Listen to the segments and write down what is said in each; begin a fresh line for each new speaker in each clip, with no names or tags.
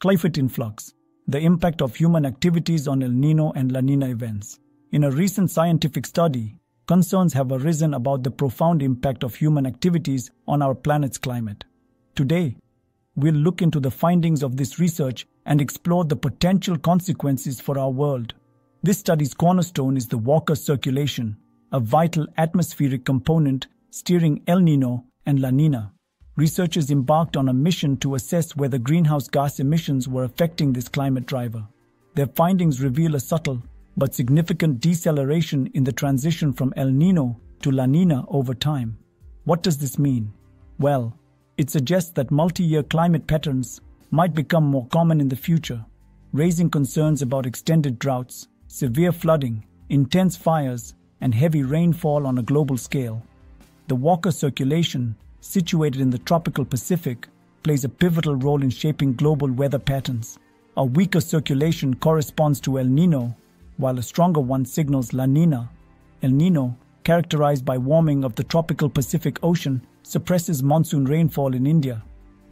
Climate in Flux, the impact of human activities on El Nino and La Nina events. In a recent scientific study, concerns have arisen about the profound impact of human activities on our planet's climate. Today, we'll look into the findings of this research and explore the potential consequences for our world. This study's cornerstone is the Walker circulation, a vital atmospheric component steering El Nino and La Nina. Researchers embarked on a mission to assess whether greenhouse gas emissions were affecting this climate driver. Their findings reveal a subtle but significant deceleration in the transition from El Nino to La Nina over time. What does this mean? Well, it suggests that multi year climate patterns might become more common in the future, raising concerns about extended droughts, severe flooding, intense fires, and heavy rainfall on a global scale. The Walker circulation, situated in the tropical Pacific, plays a pivotal role in shaping global weather patterns. A weaker circulation corresponds to El Nino, while a stronger one signals La Nina. El Nino, characterized by warming of the tropical Pacific Ocean, suppresses monsoon rainfall in India.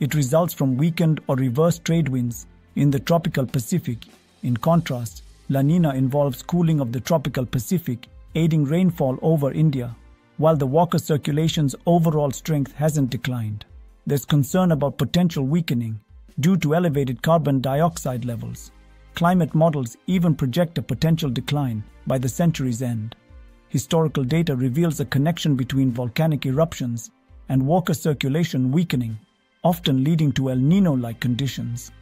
It results from weakened or reversed trade winds in the tropical Pacific. In contrast, La Nina involves cooling of the tropical Pacific, aiding rainfall over India. While the Walker circulation's overall strength hasn't declined, there's concern about potential weakening due to elevated carbon dioxide levels. Climate models even project a potential decline by the century's end. Historical data reveals a connection between volcanic eruptions and Walker circulation weakening, often leading to El Nino like conditions.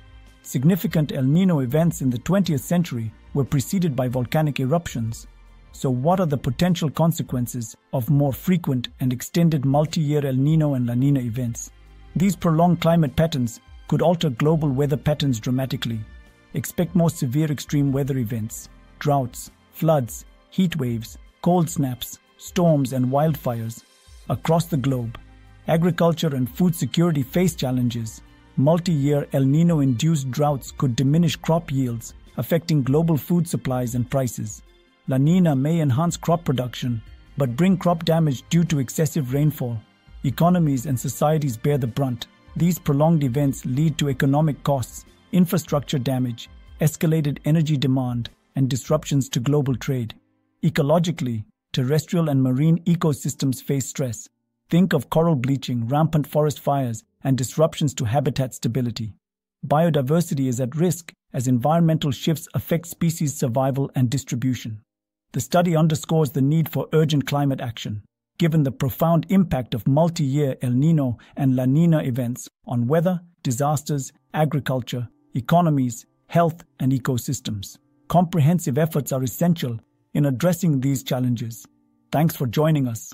Significant El Nino events in the 20th century were preceded by volcanic eruptions, so, what are the potential consequences of more frequent and extended multi year El Nino and La Nina events? These prolonged climate patterns could alter global weather patterns dramatically. Expect more severe extreme weather events, droughts, floods, heat waves, cold snaps, storms, and wildfires across the globe. Agriculture and food security face challenges. Multi year El Nino induced droughts could diminish crop yields, affecting global food supplies and prices. La Nina may enhance crop production, but bring crop damage due to excessive rainfall. Economies and societies bear the brunt. These prolonged events lead to economic costs, infrastructure damage, escalated energy demand, and disruptions to global trade. Ecologically, terrestrial and marine ecosystems face stress. Think of coral bleaching, rampant forest fires, and disruptions to habitat stability. Biodiversity is at risk as environmental shifts affect species survival and distribution. The study underscores the need for urgent climate action, given the profound impact of multi year El Nino and La Nina events on weather, disasters, agriculture, economies, health, and ecosystems. Comprehensive efforts are essential in addressing these challenges. Thanks for joining us.